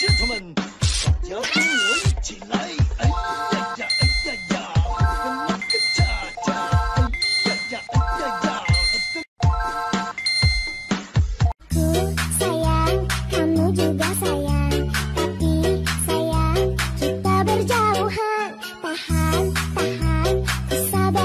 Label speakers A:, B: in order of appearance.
A: gentlemen，大家跟我一起来！哎呀呀，哎呀呀，我的个家家！哎呀呀，哎呀呀
B: ！Ku sayang, kamu juga sayang, tapi sayang kita berjauhan. Tahan, tahan, sabar.